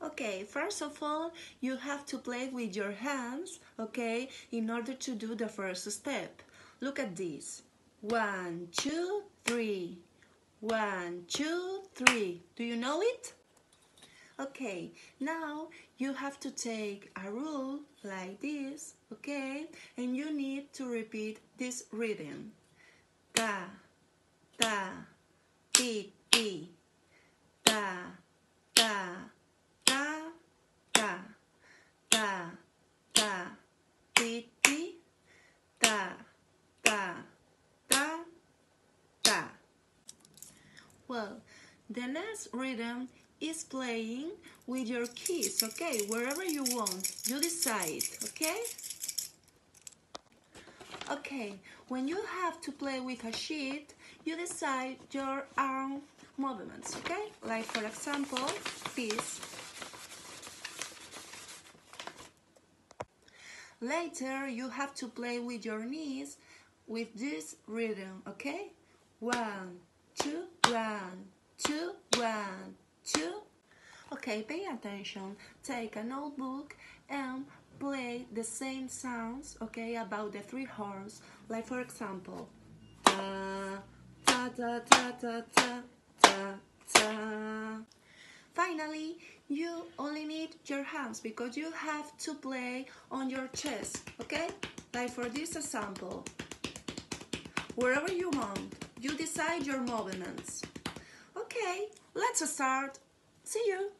Okay, first of all, you have to play with your hands, okay, in order to do the first step. Look at this. One, two, three. One, two, three. Do you know it? Okay, now you have to take a rule like this, okay, and you need to repeat this rhythm. Da, da, ti, Well, the next rhythm is playing with your keys, okay? Wherever you want, you decide, okay? Okay, when you have to play with a sheet, you decide your arm movements, okay? Like for example, this. Later, you have to play with your knees with this rhythm, okay? One, two, one, two, one, two. Okay, pay attention. Take a notebook and play the same sounds, okay, about the three horns. Like for example, ta ta ta ta ta ta ta ta. Finally, you only need your hands because you have to play on your chest, okay? Like for this example, wherever you want, decide your movements. Okay, let's start. See you.